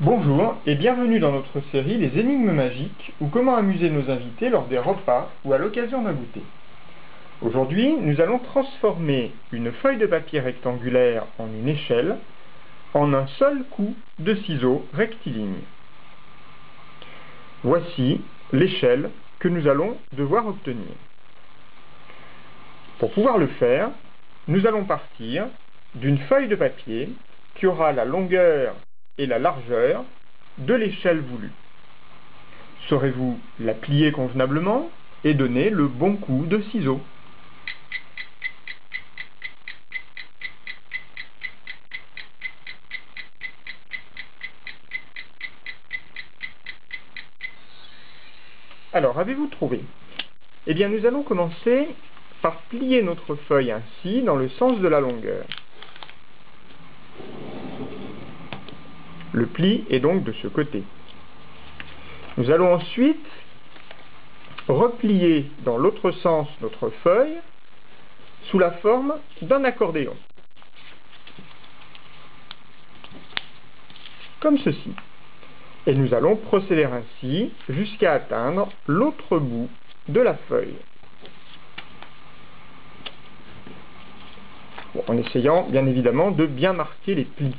Bonjour et bienvenue dans notre série Les énigmes magiques ou comment amuser nos invités lors des repas ou à l'occasion d'un goûter. Aujourd'hui, nous allons transformer une feuille de papier rectangulaire en une échelle en un seul coup de ciseaux rectiligne. Voici l'échelle que nous allons devoir obtenir. Pour pouvoir le faire, nous allons partir d'une feuille de papier qui aura la longueur et la largeur de l'échelle voulue. Saurez-vous la plier convenablement et donner le bon coup de ciseau Alors, avez-vous trouvé? Eh bien, nous allons commencer par plier notre feuille ainsi dans le sens de la longueur. Le pli est donc de ce côté. Nous allons ensuite replier dans l'autre sens notre feuille sous la forme d'un accordéon. Comme ceci. Et nous allons procéder ainsi jusqu'à atteindre l'autre bout de la feuille. en essayant bien évidemment de bien marquer les plis.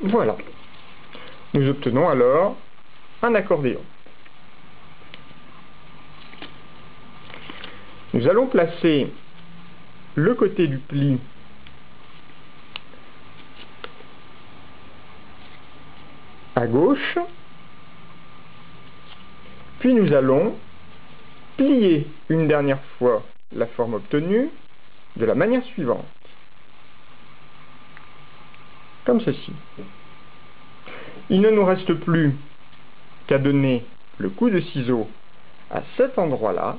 Voilà. Nous obtenons alors un accordéon. Nous allons placer le côté du pli à gauche, puis nous allons plier une dernière fois la forme obtenue de la manière suivante comme ceci. Il ne nous reste plus qu'à donner le coup de ciseau à cet endroit-là,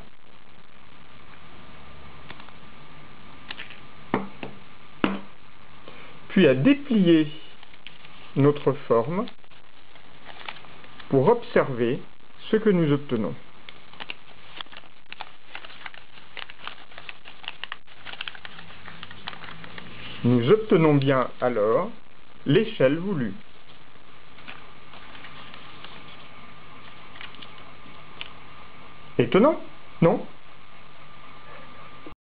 puis à déplier notre forme pour observer ce que nous obtenons. Nous obtenons bien alors l'échelle voulue. Étonnant, non?